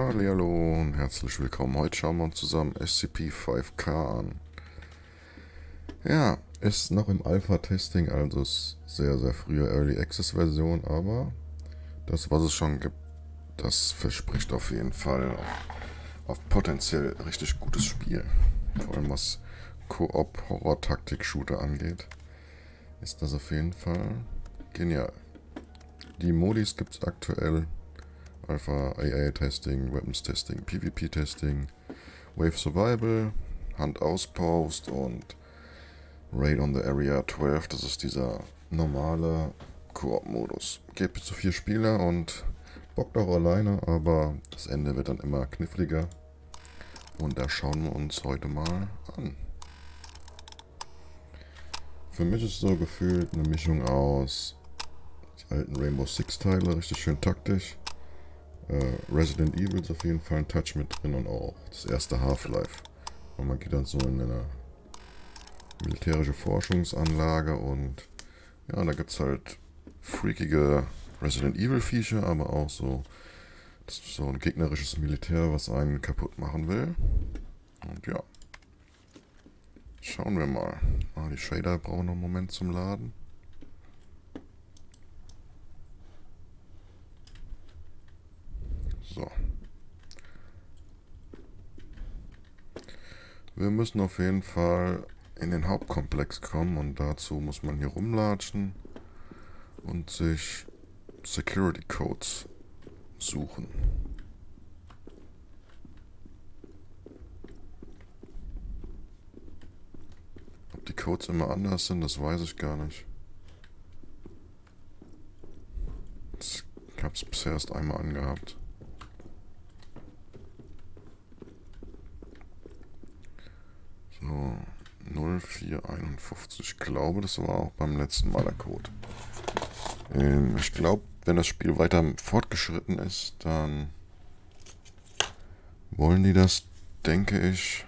Hallo und herzlich willkommen. Heute schauen wir uns zusammen SCP-5K an. Ja, ist noch im Alpha-Testing, also ist sehr, sehr frühe Early Access-Version, aber das, was es schon gibt, das verspricht auf jeden Fall auf, auf potenziell richtig gutes Spiel. Vor allem was Koop, Horror, Taktik, Shooter angeht, ist das auf jeden Fall genial. Die Modis gibt es aktuell. Alpha AA Testing, Weapons Testing, PvP Testing, Wave Survival, Hand Auspost und Raid on the Area 12. Das ist dieser normale Koop-Modus. Geht bis zu vier Spieler und bockt auch alleine, aber das Ende wird dann immer kniffliger. Und da schauen wir uns heute mal an. Für mich ist so gefühlt eine Mischung aus alten Rainbow Six Teile, richtig schön taktisch. Äh, Resident Evil ist auf jeden Fall ein Touch mit drin und auch das erste Half-Life. Und man geht dann so in eine militärische Forschungsanlage und ja, da gibt es halt freakige Resident Evil Viecher, aber auch so, so ein gegnerisches Militär, was einen kaputt machen will. Und ja. Schauen wir mal. Ah, die Shader brauchen noch einen Moment zum Laden. So. Wir müssen auf jeden Fall in den Hauptkomplex kommen und dazu muss man hier rumlatschen und sich Security Codes suchen. Ob die Codes immer anders sind, das weiß ich gar nicht. Ich habe es bisher erst einmal angehabt. So, 0451. Ich glaube, das war auch beim letzten Mal der Code. Ähm, ich glaube, wenn das Spiel weiter fortgeschritten ist, dann wollen die das, denke ich,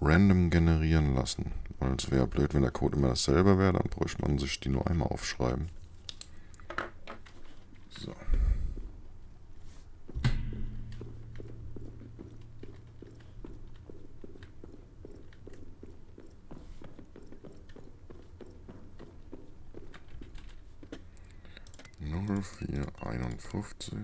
random generieren lassen. Weil es wäre blöd, wenn der Code immer dasselbe wäre, dann bräuchte man sich die nur einmal aufschreiben. So. 0451.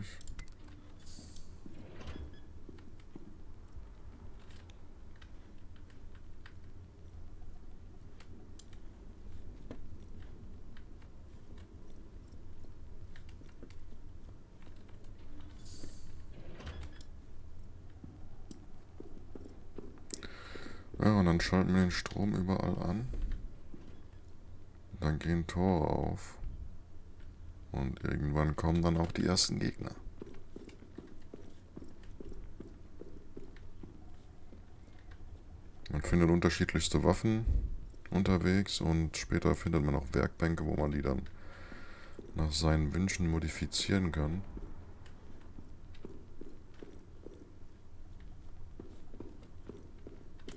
Ja, und dann schalten wir den Strom überall an. Dann gehen Tore auf. Und irgendwann kommen dann auch die ersten Gegner. Man findet unterschiedlichste Waffen unterwegs und später findet man auch Werkbänke, wo man die dann nach seinen Wünschen modifizieren kann.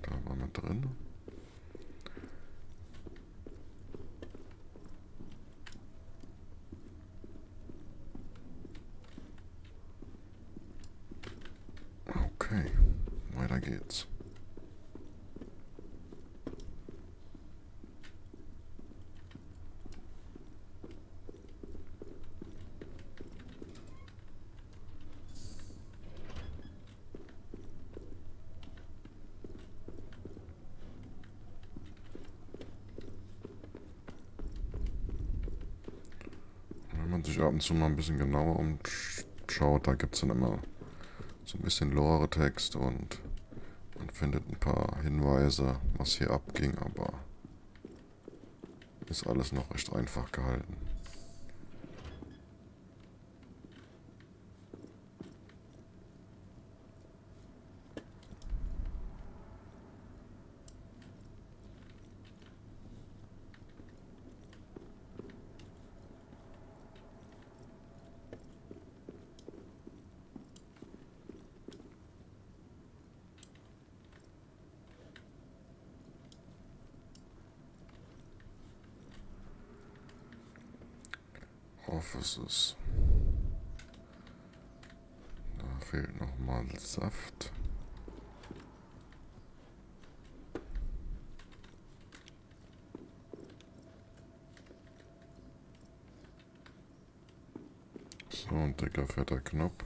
Da waren wir drin. Geht's. Wenn man sich ab und zu mal ein bisschen genauer umschaut, da gibt es dann immer so ein bisschen Lore-Text und man findet ein paar Hinweise, was hier abging, aber ist alles noch recht einfach gehalten. Offices. Da fehlt nochmal Saft. So, ein dicker, fetter Knopf.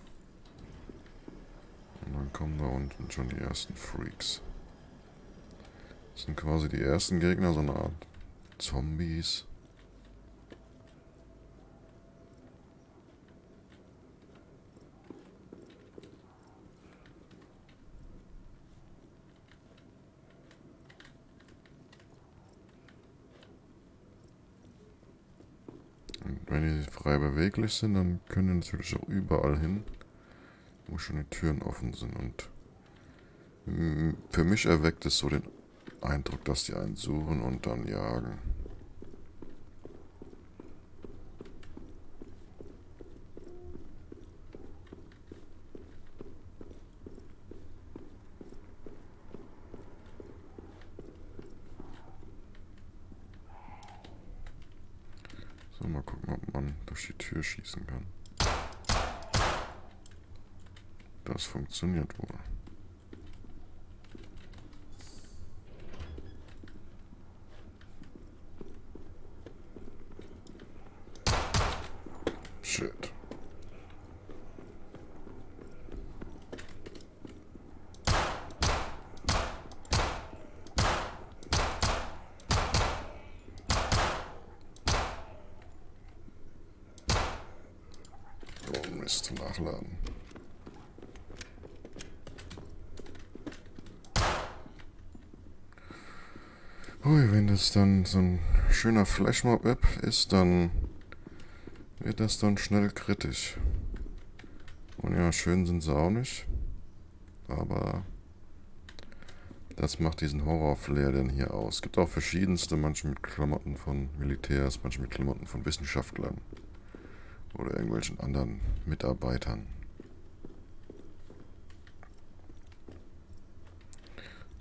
Und dann kommen da unten schon die ersten Freaks. Das sind quasi die ersten Gegner, so eine Art Zombies. Und wenn die beweglich sind, dann können die natürlich auch überall hin, wo schon die Türen offen sind. Und für mich erweckt es so den Eindruck, dass die einen suchen und dann jagen. So, mal gucken, ob man durch die Tür schießen kann. Das funktioniert wohl. Shit. Oh Mist, nachladen. Ui, wenn das dann so ein schöner Flashmob-App ist, dann wird das dann schnell kritisch. Und ja, schön sind sie auch nicht. Aber das macht diesen Horror-Flair denn hier aus. Es gibt auch verschiedenste, manche mit Klamotten von Militärs, manche mit Klamotten von Wissenschaftlern. Oder irgendwelchen anderen Mitarbeitern.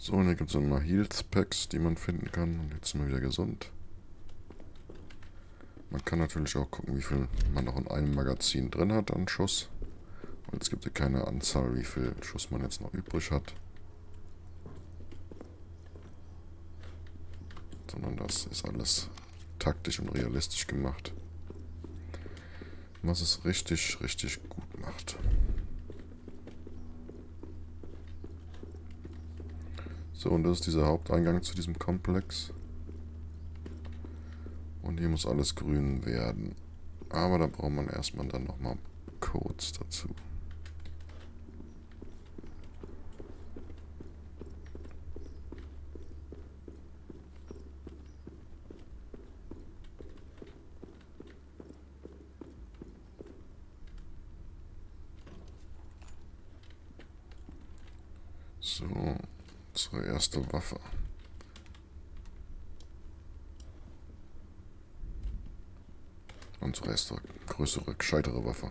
So, und hier gibt es nochmal Heals Packs, die man finden kann. Und jetzt sind wir wieder gesund. Man kann natürlich auch gucken, wie viel man noch in einem Magazin drin hat an Schuss. Und es gibt ja keine Anzahl, wie viel Schuss man jetzt noch übrig hat. Sondern das ist alles taktisch und realistisch gemacht. Was es richtig, richtig gut macht. So, und das ist dieser Haupteingang zu diesem Komplex. Und hier muss alles grün werden. Aber da braucht man erstmal dann nochmal Codes dazu. So, unsere erste Waffe. Unsere erste größere, gescheitere Waffe.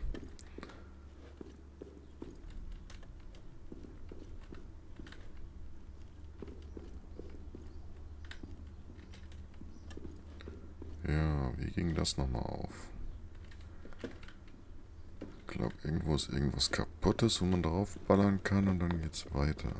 Ja, wie ging das nochmal auf? Ich glaube, irgendwo ist irgendwas kaputtes, wo man drauf ballern kann und dann geht's weiter.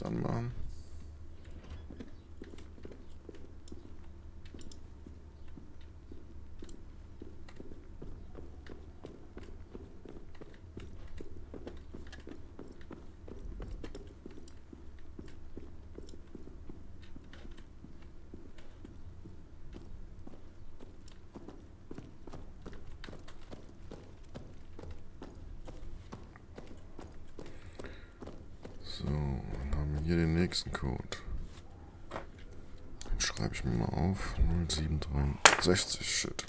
Licht anmachen. So, hier den nächsten Code. Den schreibe ich mir mal auf. 0763, shit.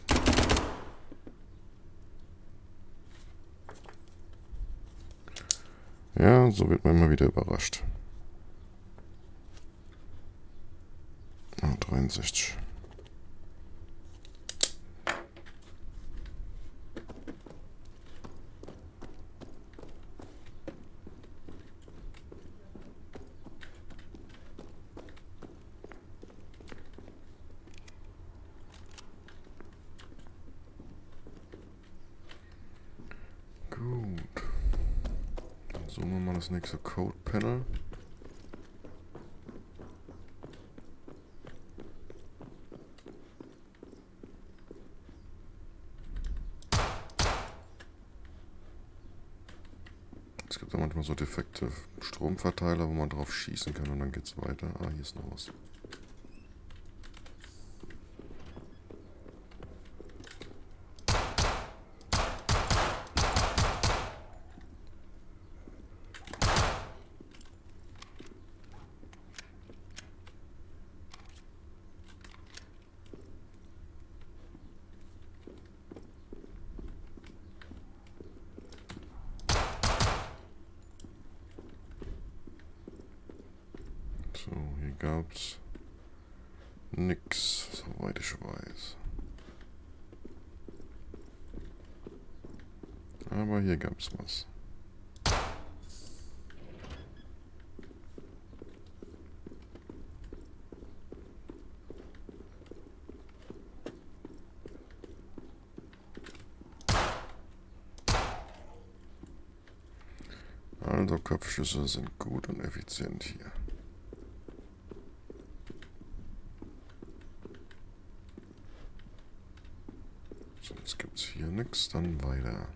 Ja, so wird man immer wieder überrascht. Ah, 63. Nächste Code Panel. Es gibt da manchmal so defekte Stromverteiler, wo man drauf schießen kann und dann geht's weiter. Ah, hier ist noch was. So, hier gab's nix, soweit ich weiß. Was. Also Kopfschüsse sind gut und effizient hier. Sonst gibt es hier nichts, dann weiter.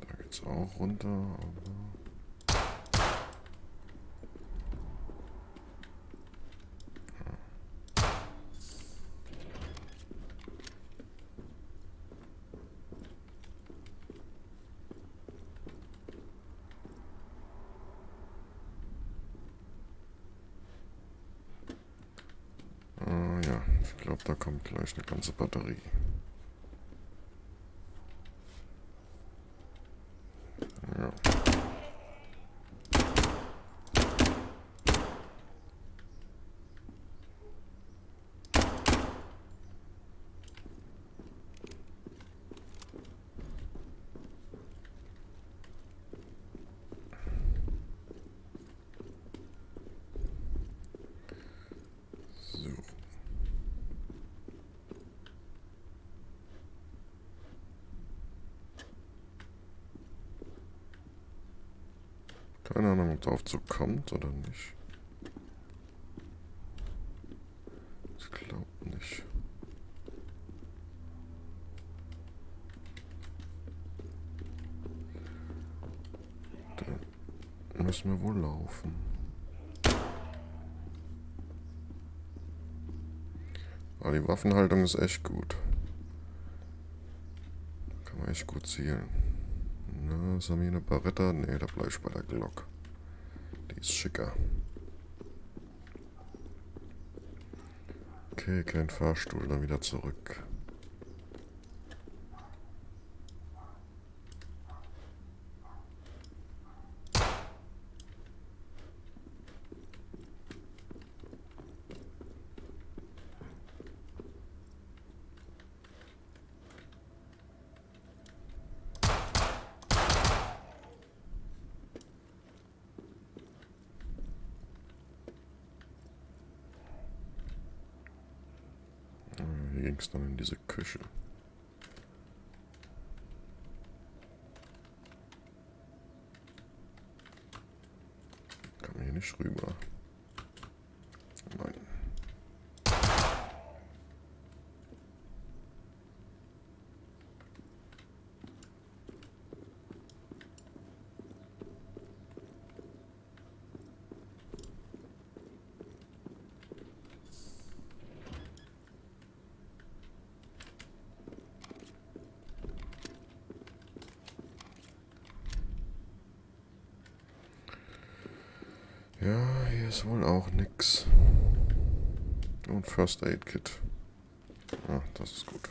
Da geht's auch runter, aber... Ah ja, ich glaube, da kommt gleich eine ganze Batterie. Ja. So. Keine Ahnung, ob der Aufzug kommt oder nicht. Ich glaube nicht. Da müssen wir wohl laufen. Aber die Waffenhaltung ist echt gut. Kann man echt gut zielen. Na, ist eine Barretta? Ne, da bleib ich bei der Glock. Die ist schicker. Okay, kein Fahrstuhl, dann wieder zurück. Ah, Hier ging es dann in diese Küche. Nicht rüber. Nein. Ja, hier ist wohl auch nix. Und First Aid Kit. Ah, das ist gut.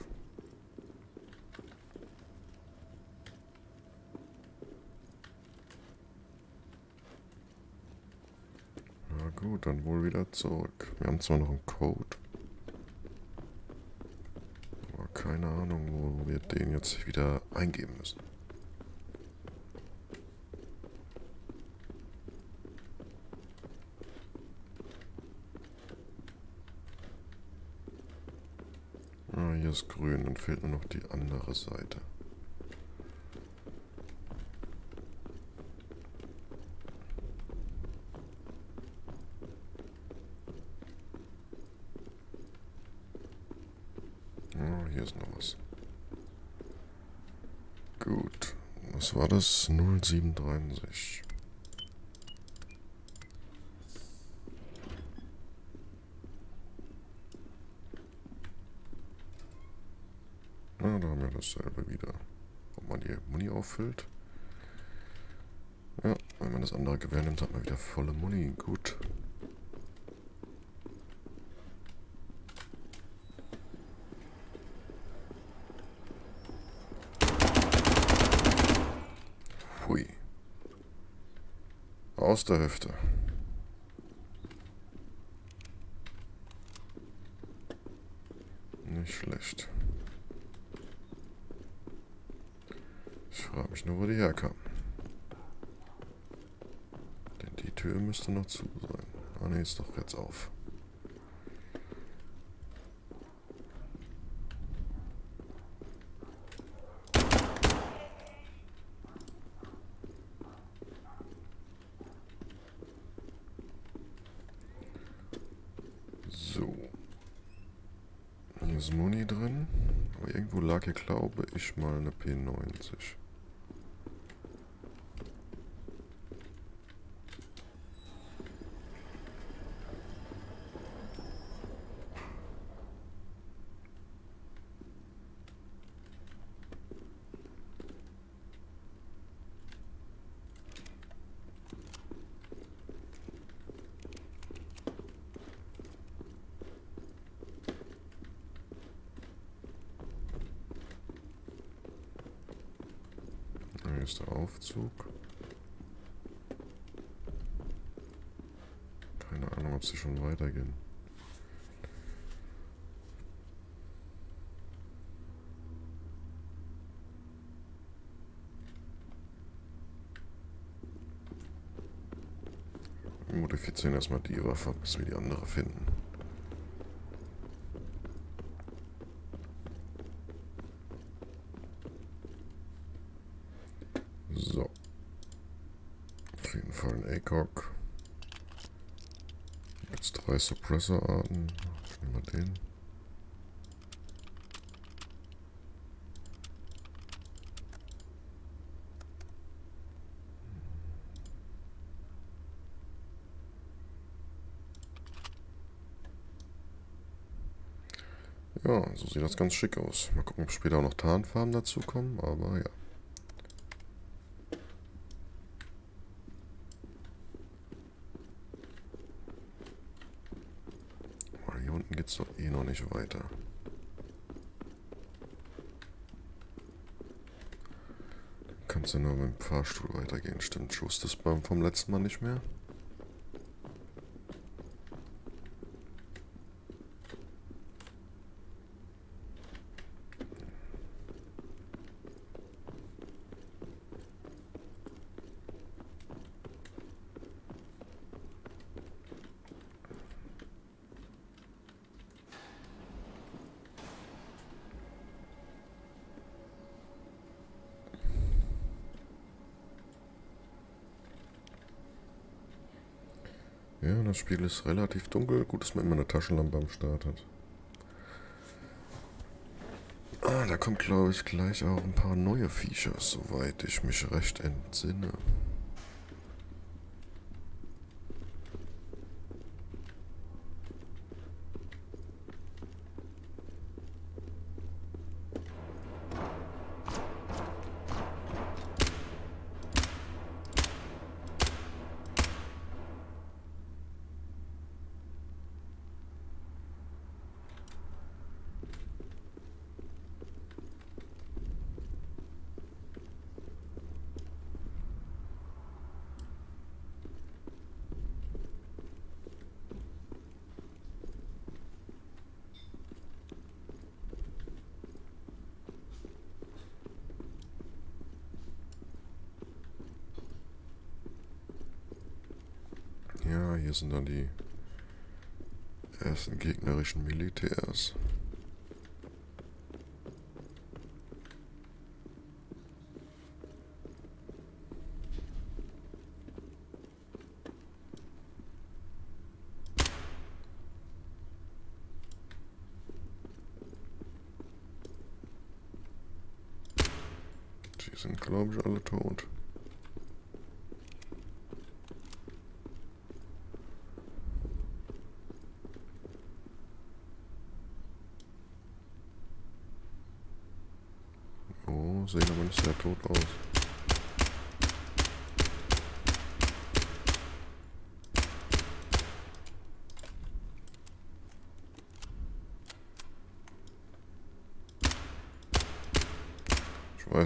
Na gut, dann wohl wieder zurück. Wir haben zwar noch einen Code. Aber keine Ahnung, wo wir den jetzt wieder eingeben müssen. Ah, hier ist grün, dann fehlt nur noch die andere Seite. Ah, hier ist noch was. Gut. Was war das? 0763. Ah, da haben wir dasselbe wieder. Ob man die Muni auffüllt. Ja, wenn man das andere Gewehr nimmt, hat man wieder volle Muni. Gut. Hui. Aus der Hüfte. Nicht schlecht. Ich frage mich nur, wo die herkam. Denn die Tür müsste noch zu sein. Ah ne, ist doch jetzt auf. So. Hier ist Muni drin. Aber irgendwo lag hier, glaube ich, mal eine P90. Hier ist der Aufzug. Keine Ahnung, ob sie schon weitergehen. Modifizieren erstmal die Waffe, bis wir die andere finden. So. Auf jeden Fall ein ACOG. Jetzt drei Suppressor-Arten. Ich nehme mal den. Ja, so sieht das ganz schick aus. Mal gucken, ob später auch noch Tarnfarben dazu kommen, aber ja. Weil hier unten geht es doch eh noch nicht weiter. Kannst du nur mit dem Fahrstuhl weitergehen. Stimmt, Schuss das beim vom letzten Mal nicht mehr? Ja, das Spiel ist relativ dunkel. Gut, dass man immer eine Taschenlampe am Start hat. Ah, da kommt, glaube ich, gleich auch ein paar neue Features, soweit ich mich recht entsinne. Sind, glaube ich, alle tot.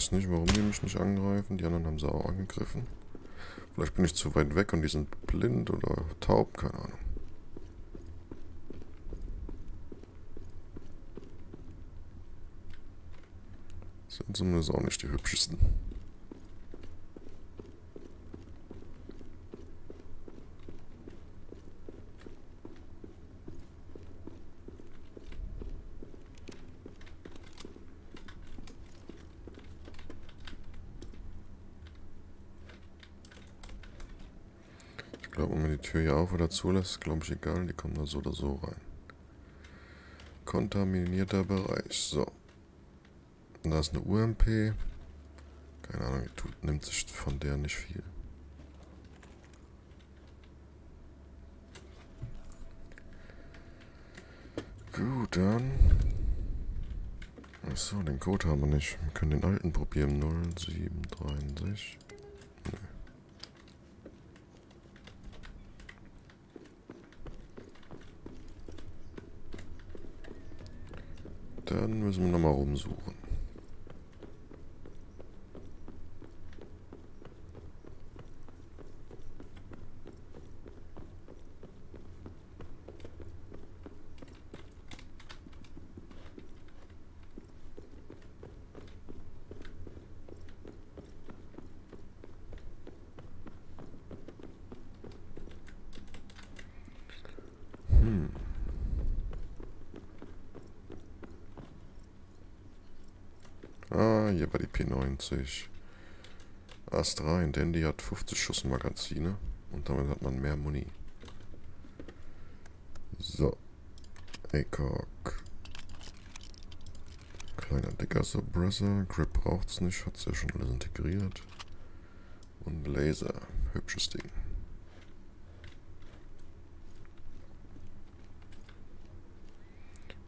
Weiß nicht, warum die mich nicht angreifen. Die anderen haben sie auch angegriffen. Vielleicht bin ich zu weit weg und die sind blind oder taub, keine Ahnung. Sind zumindest auch nicht die hübschesten. Glaube, wenn man die Tür hier auf oder zulässt, glaube ich egal, die kommen da so oder so rein. Kontaminierter Bereich, so. Da ist eine UMP. Keine Ahnung, tut, nimmt sich von der nicht viel. Gut, dann. Achso, den Code haben wir nicht. Wir können den alten probieren. 0763. Dann müssen wir nochmal rumsuchen. Ah, hier war die P90. Ast rein, die hat 50 Schuss Magazine und damit hat man mehr Muni. So. ACOG. Kleiner dicker Suppressor. Grip braucht's nicht, hat's ja schon alles integriert. Und Laser. Hübsches Ding.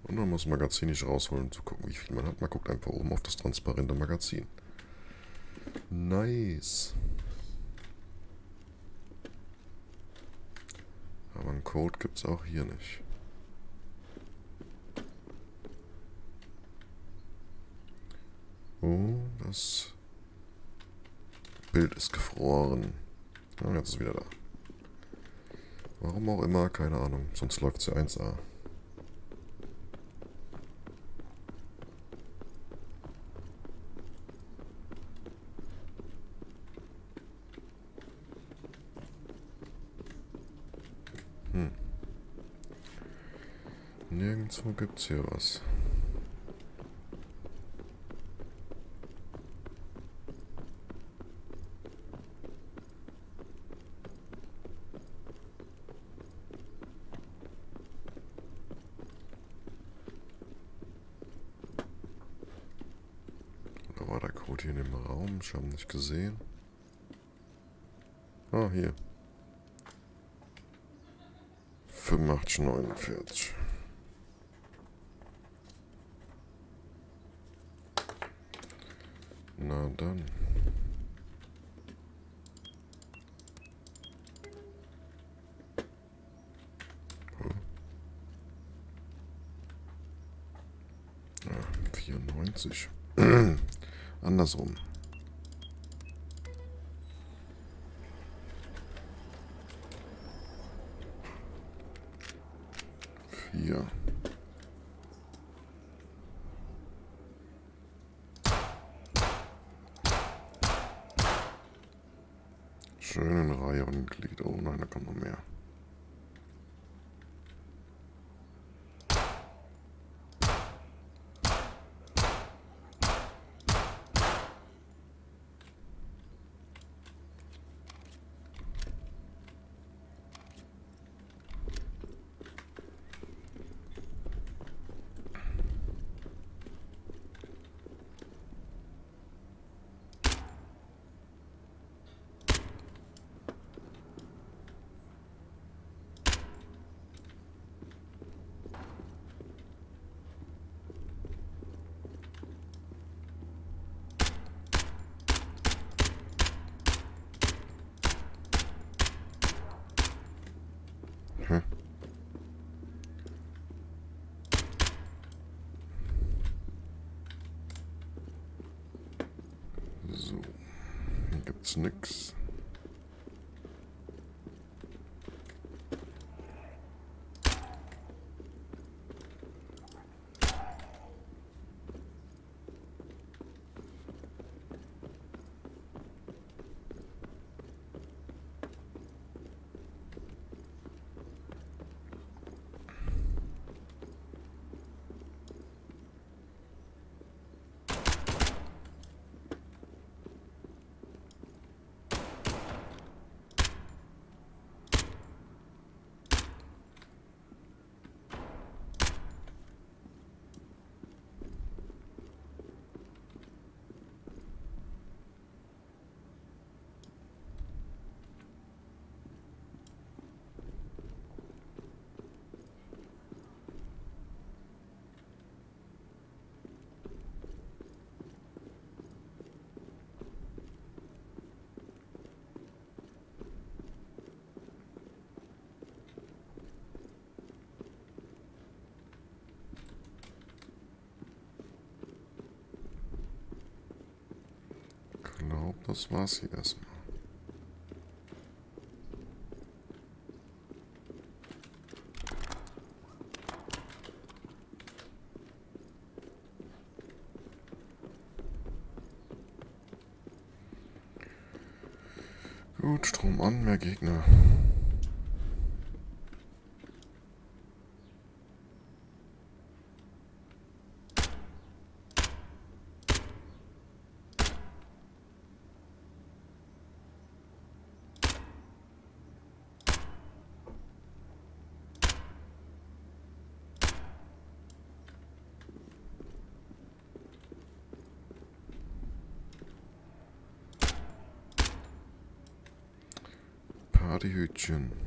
Und man muss das Magazin nicht rausholen, um zu gucken, wie viel man hat. Man guckt einfach oben auf das transparente Magazin. Nice. Aber einen Code gibt es auch hier nicht. Oh, das Bild ist gefroren. Ah, jetzt ist es wieder da. Warum auch immer, keine Ahnung. Sonst läuft es ja 1A. Hm. Nirgendwo gibt's hier was. Oder war der Code hier in dem Raum? Ich habe nicht gesehen. Ah, hier. 8549. Na dann. Hm. Ja, 94. Andersrum. Vier. Schön in Reihe und Glied. Oh nein, da kommt noch mehr. So. Hier gibt's nix. Ich glaube, das war's hier erstmal. Gut, Strom an, mehr Gegner. Partyhütchen. Da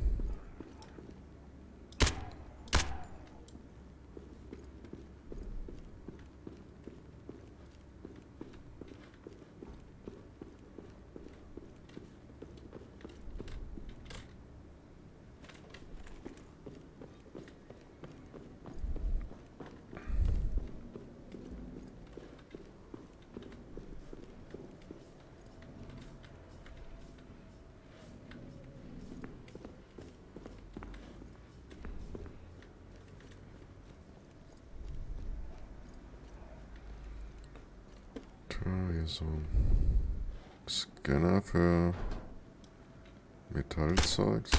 so ein Scanner für Metallzeugs.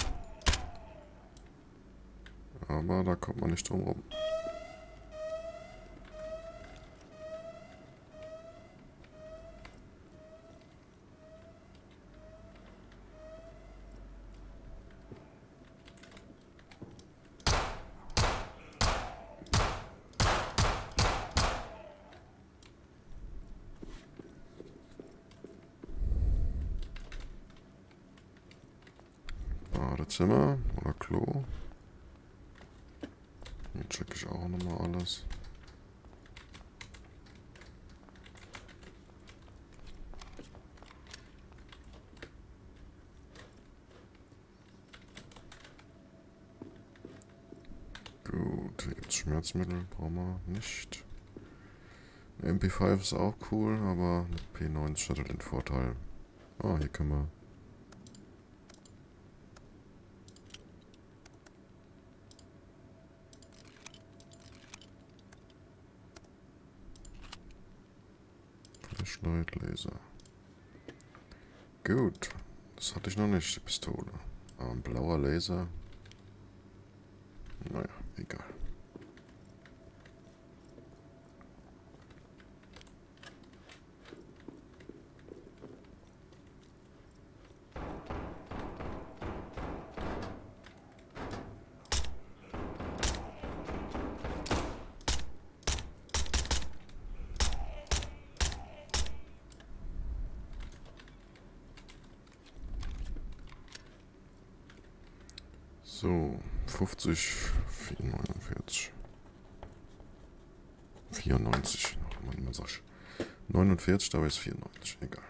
Aber da kommt man nicht drum rum. Badezimmer oder Klo. Hier check ich auch nochmal alles. Gut, hier gibt es Schmerzmittel, brauchen wir nicht. Eine MP5 ist auch cool, aber eine P90 hat halt den Vorteil. Ah, hier können wir Flashlight, Laser. Gut. Das hatte ich noch nicht, die Pistole. Aber ein blauer Laser. So, 50, 49. 94, noch mal sag ich. 49, dabei ist 94, egal.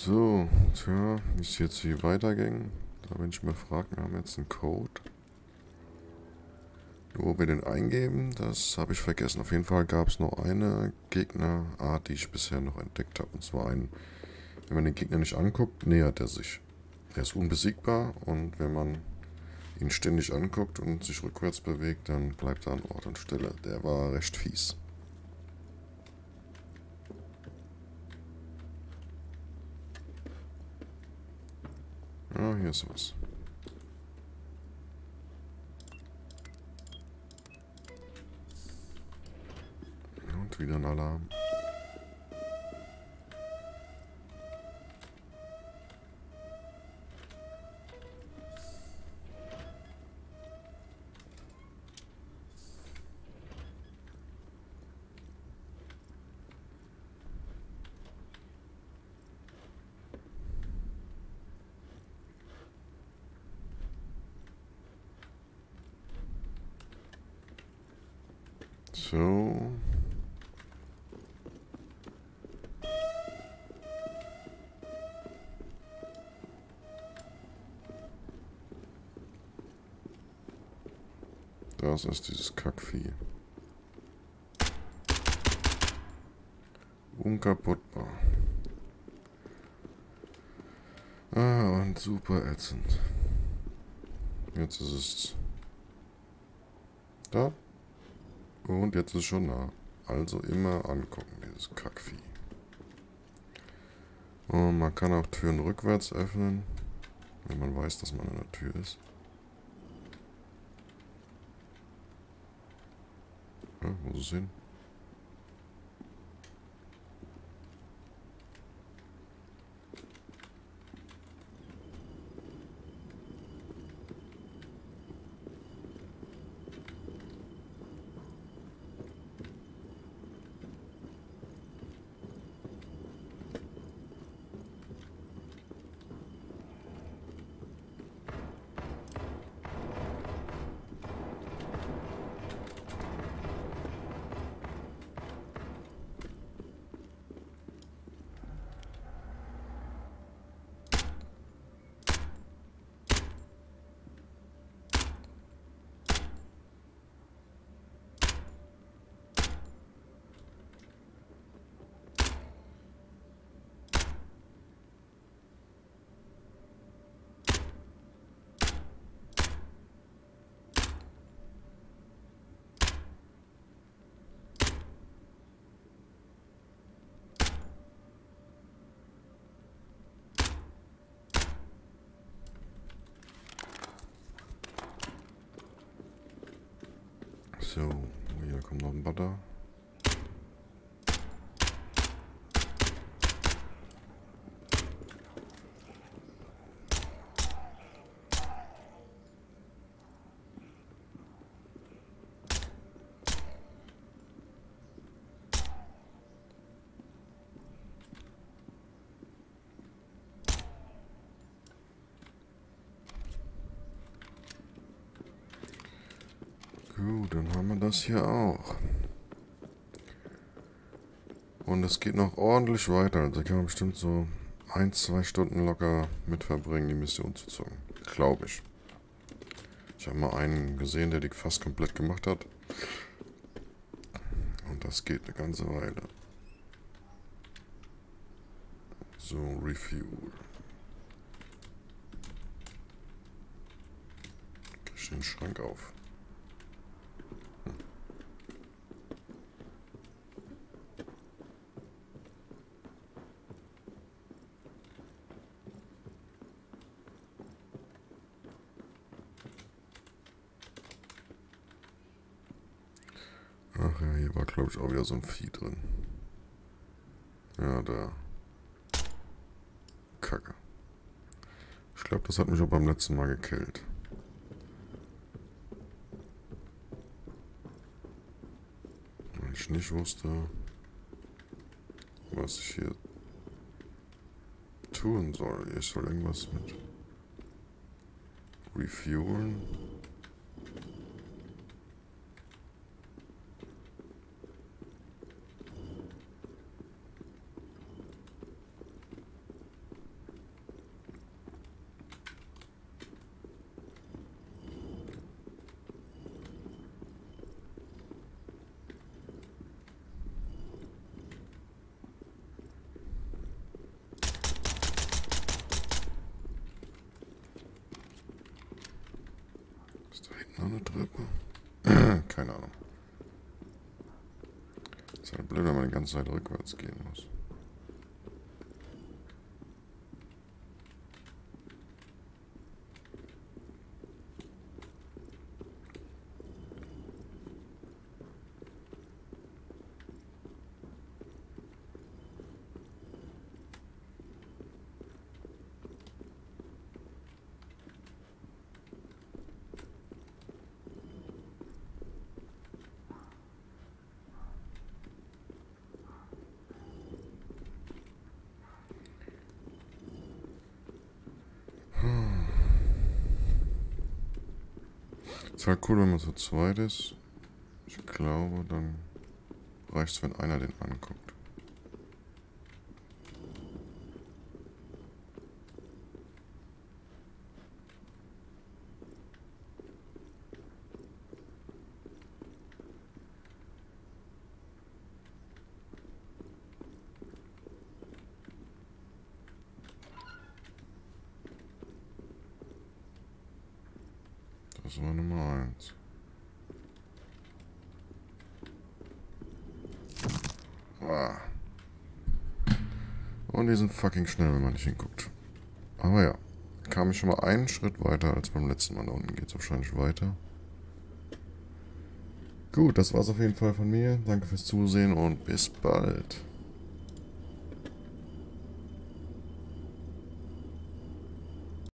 So, tja, wie es jetzt hier weiterging. Da bin ich mir fragen, wir haben jetzt einen Code. Wo wir den eingeben, das habe ich vergessen. Auf jeden Fall gab es nur eine Gegnerart, die ich bisher noch entdeckt habe. Und zwar ein, wenn man den Gegner nicht anguckt, nähert er sich. Er ist unbesiegbar und wenn man ihn ständig anguckt und sich rückwärts bewegt, dann bleibt er an Ort und Stelle. Der war recht fies. Ah, hier ist was. Und wieder ein Alarm. So. Das ist dieses Kackvieh. Unkaputtbar. Ah, und super ätzend. Jetzt ist es da. Und jetzt ist schon nah. Also immer angucken, dieses Kackvieh. Und man kann auch Türen rückwärts öffnen, wenn man weiß, dass man an der Tür ist. Ja, muss es hin. So, hier kommt noch ein Butter. Gut, dann haben wir das hier auch. Und es geht noch ordentlich weiter. Also kann man bestimmt so ein, zwei Stunden locker mit verbringen, die Mission zu zocken. Glaube ich. Ich habe mal einen gesehen, der die fast komplett gemacht hat. Und das geht eine ganze Weile. So, Refuel. Ich den Schrank auf. Ach ja, hier war glaube ich auch wieder so ein Vieh drin. Ja, da. Kacke. Ich glaube, das hat mich auch beim letzten Mal gekillt. Weil ich nicht wusste, was ich hier tun soll. Ich soll irgendwas mit refuelen. Ist da hinten noch eine Treppe? Keine Ahnung. Ist halt blöd, wenn man die ganze Zeit rückwärts gehen muss. Ist halt cool, wenn man so zweit ist. Ich glaube, dann reicht es, wenn einer den anguckt. Das war Nummer eins. Ah. Und die sind fucking schnell, wenn man nicht hinguckt. Aber ja, kam ich schon mal einen Schritt weiter als beim letzten Mal. Da unten geht es wahrscheinlich weiter. Gut, das war's auf jeden Fall von mir. Danke fürs Zusehen und bis bald.